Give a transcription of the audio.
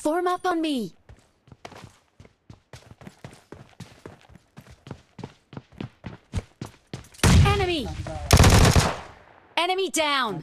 Form up on me. Enemy! Enemy down!